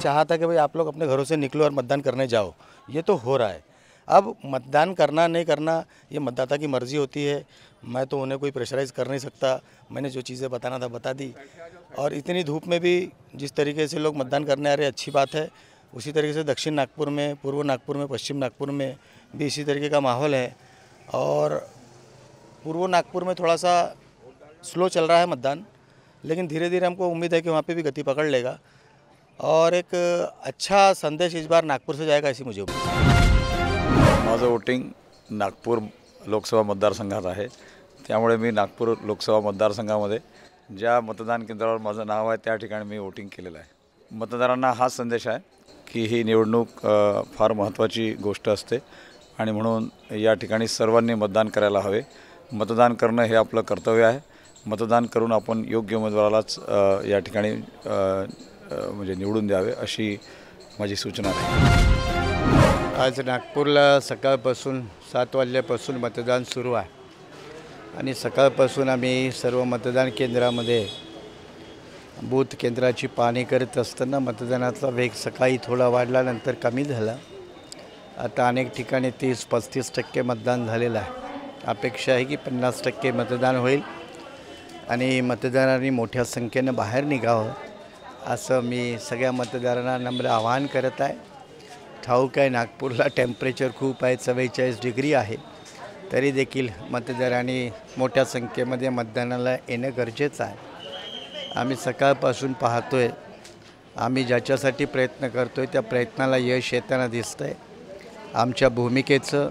चाहा था कि भाई आप लोग अपने घरों से निकलो और मतदान करने जाओ। ये तो हो रहा है। अब मतदान करना नहीं करना, ये मतदाता की मर्ज़ी होती है। मैं तो उन्हें कोई प्रेशराइज़ कर नहीं सकता। मैंने जो चीज़ें बताना था, बता दी। और इतनी धूप में भी जिस तरीके से लोग मतदान करने आ रहे अच्छी बात है। उसी तरीके से दक्षिण नागपुर में, पूर्व नागपुर में, पश्चिम नागपुर में भी इसी तरीके का माहौल है। और पूर्व नागपुर में थोड़ा सा स्लो चल रहा है मतदान, लेकिन धीरे धीरे हमको उम्मीद है कि वहाँ पे भी गति पकड़ लेगा। और एक अच्छा संदेश इस बार नागपुर से जाएगा ऐसी मुझे उम्मीद। माझं वोटिंग नागपूर लोकसभा मतदारसंघात आहे. त्यामुळे मी नागपूर लोकसभा मतदारसंघामध्ये ज्या मतदान केंद्रावर माझं नाव आहे त्या ठिकाणी मी वोटिंग केलेलं आहे. मतदारांना हा संदेश आहे की ही निवडणूक फार महत्त्वाची गोष्ट असते आणि म्हणून या ठिकाणी सर्वांनी मतदान करायला हवे. मतदान करणं हे आपलं कर्तव्य आहे. मतदान करून आपण योग्य उमेदवारालाच या ठिकाणी म्हणजे निवडून द्यावे अशी माझी सूचना आहे. आज नागपूरला सकाळपासून सात वाजल्यापासून मतदान सुरू आहे. आणि सकाळपासून आम्ही सर्व मतदान केंद्रामध्ये बूथ केंद्राची पाहणी करत असताना मतदानाचा वेग सकाळी थोडा वाढला नंतर कमी झाला. आता अनेक ठिकाणी तीस पस्तीस टक्के मतदान झालेलं आहे. अपेक्षा आहे की पन्नास टक्के मतदान होईल. आणि मतदारांनी मोठ्या संख्येनं बाहेर निघावं. असं मी सगळ्या मतदारांना नम्र आवाहन करत आहे. ठाऊक आहे नागपूरला टेम्परेचर खूप आहे चव्वेचाळीस डिग्री आहे. तरी देखील मतदारांनी मोठ्या संख्येमध्ये मतदानाला येणं गरजेचं आहे. आम्ही सकाळपासून पाहतो आहे आम्ही ज्याच्यासाठी प्रयत्न करतो आहे त्या प्रयत्नाला यश येताना दिसतं आहे आमच्या भूमिकेचं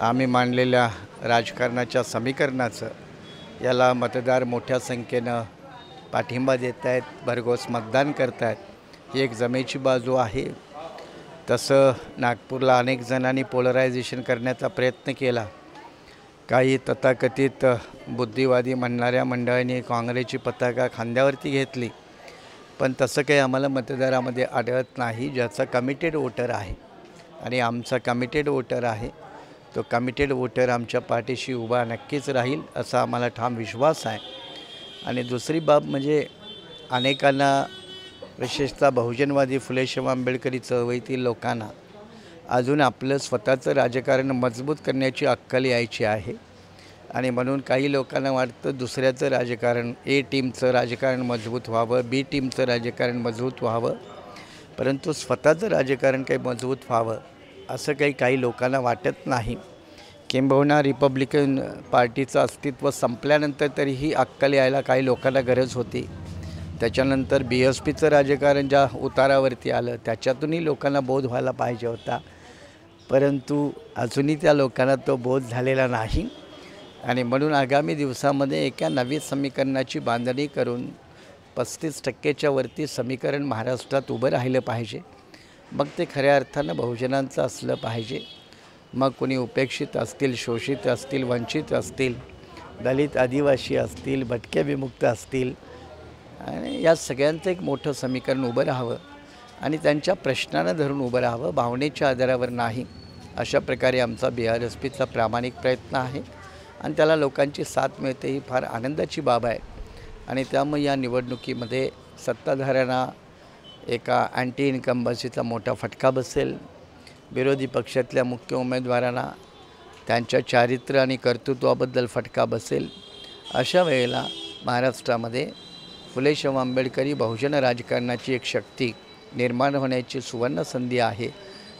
आम्ही मांडलेल्या राजकारणाच्या समीकरणाचं याला मतदार मोठ्या संख्येनं पाठिंबा देत आहेत भरघोस मतदान करत आहेत ही एक जमेची बाजू आहे. तसं नागपूरला अनेक जणांनी पोलरायझेशन करण्याचा प्रयत्न केला. काही तथाकथित बुद्धिवादी म्हणणाऱ्या मंडळांनी काँग्रेसची पताका खांद्यावरती घेतली. पण तसं काही आम्हाला मतदारामध्ये आढळत नाही ज्याचा कमिटेड वोटर आहे. आणि आमचा कमिटेड वोटर आहे. तो कमिटेड वोटर आमच्या पाठीशी उभा नक्कीच राहील असा आम्हाला ठाम विश्वास आहे. आणि दुसरी बाब म्हणजे अनेकांना विशेषतः बहुजनवादी फुलेशम आंबेडकरी चळवळीतील लोकांना अजून आपलं स्वतःचं राजकारण मजबूत करण्याची अक्कल यायची आहे. आणि म्हणून काही लोकांना वाटतं दुसऱ्याचं राजकारण ए टीमचं राजकारण मजबूत व्हावं बी टीमचं राजकारण मजबूत व्हावं परंतु स्वतःचं राजकारण काही मजबूत व्हावं असं काही काही लोकांना वाटत नाही. किंबहुना रिपब्लिकन पार्टीचं अस्तित्व संपल्यानंतर तरीही अक्कल यायला काही लोकांना गरज होती. त्याच्यानंतर बी एस पीचं राजकारण ज्या उतारावरती आलं त्याच्यातूनही लोकांना बोध व्हायला पाहिजे होता. परंतु अजूनही त्या लोकांना तो बोध झालेला नाही. आणि म्हणून आगामी दिवसामध्ये एका नवीन समीकरणाची बांधणी करून पस्तीस टक्केच्या वरती समीकरण महाराष्ट्रात उभं राहिलं पाहिजे. मग ते खऱ्या अर्थानं बहुजनांचं असलं पाहिजे. मग कोणी उपेक्षित असतील शोषित असतील वंचित असतील दलित आदिवासी असतील भटके विमुक्त असतील आणि या सगळ्यांचं एक मोठं समीकरण उभं राहावं आणि त्यांच्या प्रश्नांना धरून उभं राहावं भावनेच्या आधारावर नाही अशा प्रकारे आमचा बी आर एस पीचा प्रामाणिक प्रयत्न आहे. आणि त्याला लोकांची साथ मिळते ही फार आनंदाची बाब आहे. आणि त्यामुळे या निवडणुकीमध्ये सत्ताधाऱ्यांना एका अँटी इन्कम्बन्सीचा मोठा फटका बसेल. विरोधी पक्षातल्या मुख्य उमेदवारांना त्यांच्या चारित्र्य आणि कर्तृत्वाबद्दल फटका बसेल अशा वेळेला महाराष्ट्रामध्ये फुलेशाहू आंबेडकरी बहुजन राजकारणाची एक शक्ती निर्माण होण्याची सुवर्ण संधी आहे.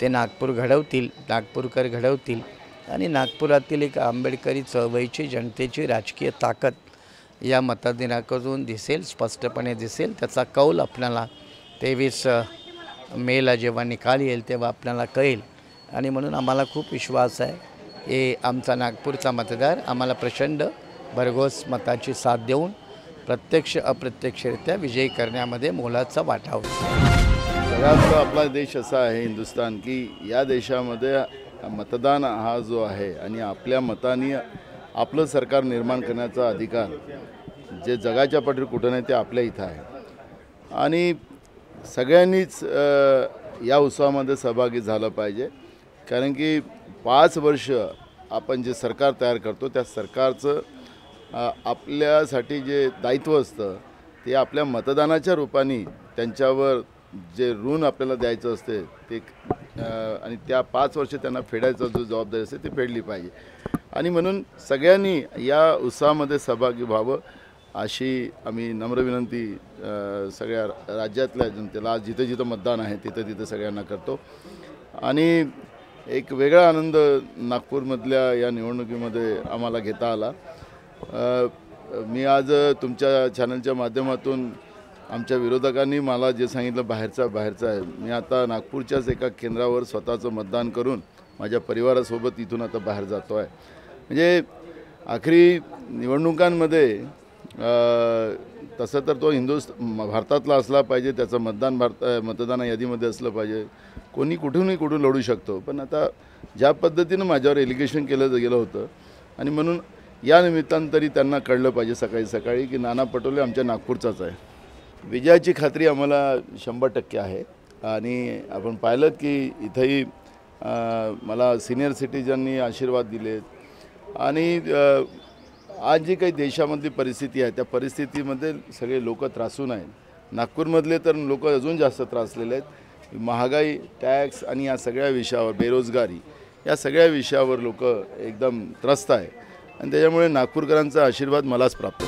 ते नागपूर घडवतील नागपूरकर घडवतील आणि नागपुरातील एक आंबेडकरी चळवळीची जनतेची राजकीय ताकद या मतदानाकडून दिसेल स्पष्टपणे दिसेल. त्याचा कौल आपल्याला तेवीस मेला जेव्हा निकाल येईल तेव्हा आपल्याला कळेल. आणि म्हणून आम्हाला खूप विश्वास आहे. हे आमचा नागपूरचा मतदार आम्हाला प्रचंड भरघोस मताची साथ देऊन प्रत्यक्ष अप्रत्यक्षरित्या विजयी करण्यामध्ये मोलाचा वाटा होता. आपला देश असा आहे हिंदुस्थान की या देशामध्ये मतदान हा जो आहे आणि आपल्या मताने आपलं सरकार निर्माण करण्याचा अधिकार जे जगाच्या पाठीवर कुठं नाही ते आपल्या इथं आहे. आणि सगळ्यांनीच या उत्सवामध्ये सहभागी झालं पाहिजे. कारण की पाच वर्ष आपण जे सरकार तयार करतो त्या सरकारचं आपल्यासाठी जे दायित्व असतं ते आपल्या मतदानाच्या रूपाने त्यांच्यावर जे ऋण आपल्याला द्यायचं असते ते आणि त्या पाच वर्ष त्यांना फेडायचा जो जबाबदारी असते ती फेडली पाहिजे. आणि म्हणून सगळ्यांनी या उत्साहामध्ये सहभागी व्हावं. अशी आम्ही नम्र विनंती सगळ्या राज्यातल्या जनतेला आज जिथं जिथं मतदान आहे तिथं तिथं सगळ्यांना करतो. आणि एक वेगळा आनंद नागपूरमधल्या या निवडणुकीमध्ये आम्हाला घेता आला. मी आज तुमच्या चॅनलच्या माध्यमातून आमच्या विरोधकांनी मला जे सांगितलं बाहेरचा बाहेरचा आहे. मी आता नागपूरच्याच एका केंद्रावर स्वतःचं मतदान करून माझ्या परिवारासोबत इथून आता बाहेर जातो आहे म्हणजे आखरी निवडणुकांमध्ये तसं तर तो हिंदुस्त भारतातला असला पाहिजे त्याचं मतदान भारत मतदान यादीमध्ये असलं पाहिजे. कोणी कुठूनही कुठून लढू शकतो. पण आता ज्या पद्धतीनं माझ्यावर एलिगेशन केलं गेलं होतं आणि म्हणून या निमित्तानं तरी त्यांना कळलं पाहिजे सकाळी सकाळी की नाना पटोले आमच्या नागपूरचाच आहे. विजयाची खात्री आम्हाला शंभर टक्के आहे. आणि आपण पाहिलं की इथंही मला सिनियर सिटीजननी आशीर्वाद दिलेत. आणि आज जी काही देशामधली परिस्थिती आहे त्या परिस्थितीमध्ये सगळे लोक त्रासून आहेत. नागपूरमधले तर लोक अजून जास्त त्रासलेले आहेत. महागाई टॅक्स आणि या सगळ्या विषयावर बेरोजगारी या सगळ्या विषयावर लोक एकदम त्रस्त आहे आणि त्याच्यामुळे नागपूरकरांचा आशीर्वाद मलाच प्राप्त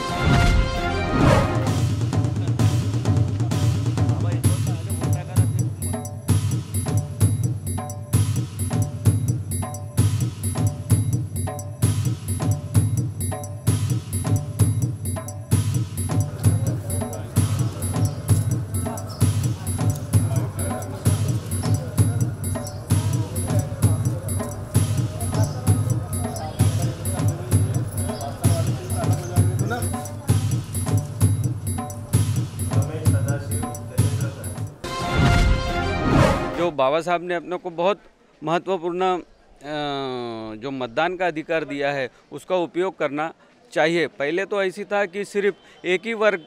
जो बाबा साहब ने अपने को बहुत महत्वपूर्ण जो मतदान का अधिकार दिया है, उसका उपयोग करना चाहिए। पहले तो ऐसी था कि सिर्फ़ एक ही वर्ग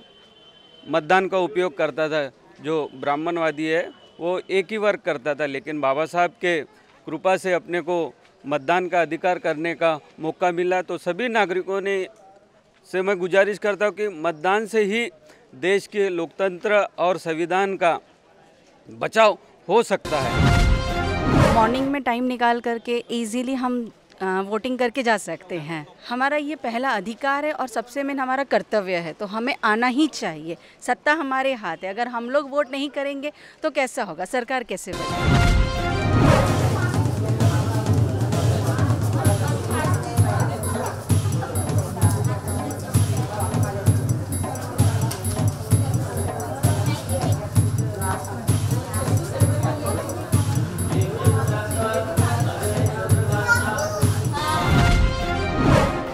मतदान का उपयोग करता था, जो ब्राह्मणवादी है, वो एक ही वर्ग करता था। लेकिन बाबा साहब के कृपा से अपने को मतदान का अधिकार करने का मौका मिला तो सभी नागरिकों ने, से मैं गुजारिश करता हूँ कि मतदान से ही देश के लोकतंत्र और संविधान का बचाव हो सकता है। मॉर्निंग में टाइम निकाल करके इजीली हम वोटिंग करके जा सकते हैं। हमारा ये पहला अधिकार है और सबसे मेन हमारा कर्तव्य है तो हमें आना ही चाहिए। सत्ता हमारे हाथ है। अगर हम लोग वोट नहीं करेंगे तो कैसा होगा? सरकार कैसे बनेगी?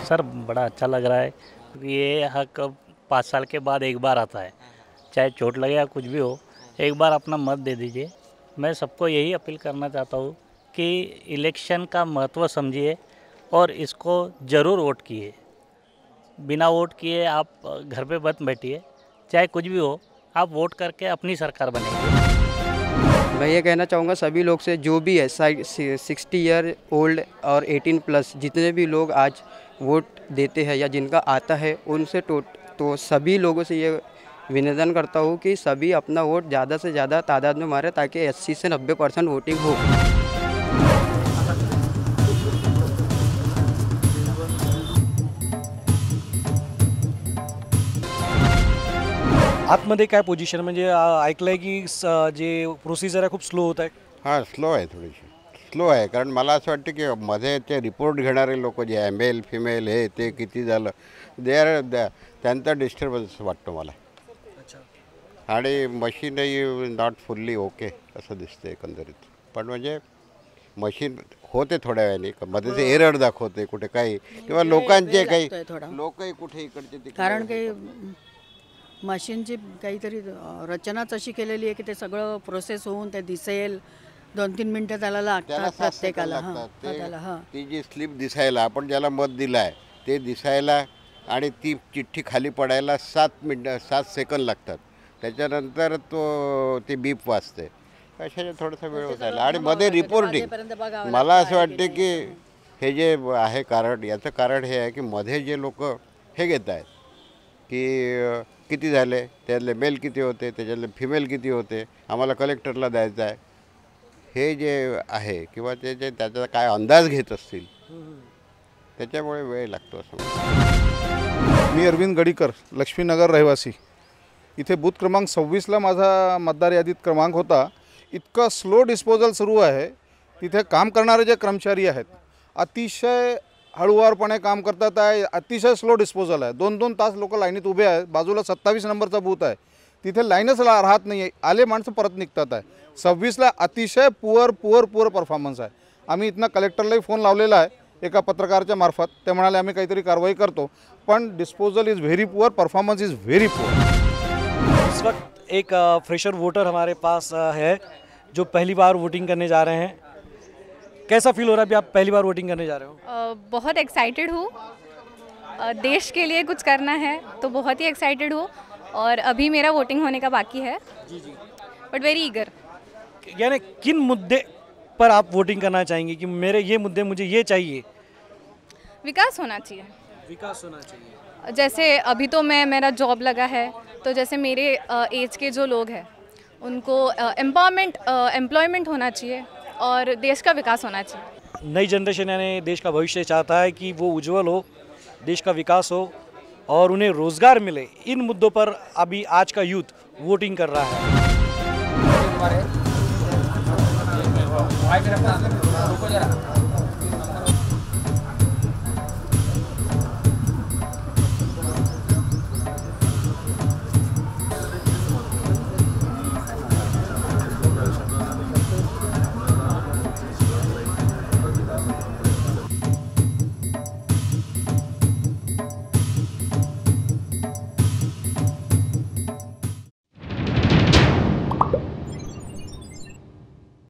सर, बड़ा अच्छा लग रहा है। क्योंकि ये हक पाँच साल के बाद एक बार आता है। चाहे चोट लगे या कुछ भी हो, एक बार अपना मत दे दीजिए। मैं सबको यही अपील करना चाहता हूँ कि इलेक्शन का महत्व समझिए और इसको ज़रूर वोट किए। बिना वोट किए आप घर पे मत बैठिए। चाहे कुछ भी हो, आप वोट करके अपनी सरकार बनेंगे मैं ये कहना चाहूँगा, सभी लोग से जो भी है सिक्सटी ईयर ओल्ड और एटीन प्लस, जितने भी लोग आज वोट देते हैं या जिनका आता है उनसे तो, तो सभी लोगों से ये विनिवेदन करता हूँ कि सभी अपना वोट ज़्यादा से ज़्यादा तादाद में मारे ताकि 80 से 90 परसेंट वोटिंग हो। आतमध्ये काय पोझिशन म्हणजे आ, ऐकलंय की स- जे प्रोसिजर आहे खूप स्लो होत आहे. हाँ स्लो आहे थोडीशी. स्लो आहे? कारण मला असं वाटतं की मध्ये ते रिपोर्ट घेणारे लोक जे आहे मेल फिमेल हे ते किती झालं दे आर त्यांचा डिस्टर्बन्स वाटतो मला. आणि मशीनही नॉट फुल्ली ओके असं दिसतं एकंदरीत. पण म्हणजे मशीन होते थोड्या वेळाने मध्ये ते एरर दाखवते कुठे काही. किंवा लोकांचे काही लोकही कुठे इकडचे कारण काही मशीनची काहीतरी रचनाच अशी केलेली आहे की ते सगळं प्रोसेस होऊन ते दिसेल. दोन तीन मिनटं त्याला लागतात सात सेकंद प्रत्येकाला हां लागतात. त्याला हां. ते- ती जी स्लिप दिसायला आपण ज्याला मत दिलं आहे ते दिसायला आणि ती चिठ्ठी खाली पडायला सात मिनटं सात सेकंद लागतात. त्याच्यानंतर तो ती बीप वाजते कशाने थोडासा वेळ होत आला आणि मध्ये रिपोर्टिंग बघावं मला असं वाटते की हे जे आहे कारण याचं कारण हे आहे की मध्ये जे लोक हे घेत आहेत की अ, किती झाले त्यातले मेल किती होते त्याच्यातले फिमेल किती होते आम्हाला कलेक्टरला द्यायचं आहे. हे जे आहे किंवा ते जे त्याचा काय अंदाज घेत असतील त्याच्यामुळे वेळ लागतो असं मी अरविंद गडीकर लक्ष्मीनगर रहिवासी. इथे बूथ क्रमांक सव्वीसला माझा मतदार यादीत क्रमांक होता. इतका स्लो डिस्पोजल सुरू आहे. तिथे काम करणारे जे कर्मचारी आहेत अतिशय हळूवारपणे काम करतात आहे. अतिशय स्लो डिस्पोजल आहे. दोन दोन तास लोक लाईनीत उभे आहेत. बाजूला सत्तावीस नंबरचा बूथ आहे. तिथे लाईनच ला- राहत नाही आहे आले माणसं परत निघतात आहे. सव्वीसला अतिशय पुअर पुअर पुअर परफॉर्मन्स आहे. आम्ही इथनं कलेक्टरलाही फ़ोन लावलेला आहे एका पत्रकाराच्या मार्फत. ते म्हणाले आम्ही काहीतरी कारवाई करतो पण disposal is very poor performance is very poor इस वक्त एक फ्रेशर वोटर हमारे पास है जो पहली बार वोटिंग करने जा रहे हैं। कैसा फील हो रहा है अभी आप पहली बार वोटिंग करने जा रहे हो? बहुत एक्साइटेड हूँ। देश के लिए कुछ करना है तो बहुत ही एक्साइटेड हूँ। और अभी मेरा वोटिंग होने का बाकी है। जी जी। बट वेरी ईगर यानी किन मुद्दे पर आप वोटिंग करना चाहेंगे कि मेरे ये मुद्दे मुझे ये चाहिए? विकास होना चाहिए। विकास होना चाहिए। जैसे अभी तो मैं मेरा जॉब लगा है तो जैसे मेरे एज के जो लोग हैं उनको एम्पावरमेंट एम्प्लॉयमेंट होना चाहिए और देश का विकास होना चाहिए। नई जनरेशन यानी देश का भविष्य चाहता है कि वो उज्जवल हो देश का विकास हो और उन्हें रोज़गार मिले। इन मुद्दों पर अभी आज का यूथ वोटिंग कर रहा है।